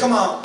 come on.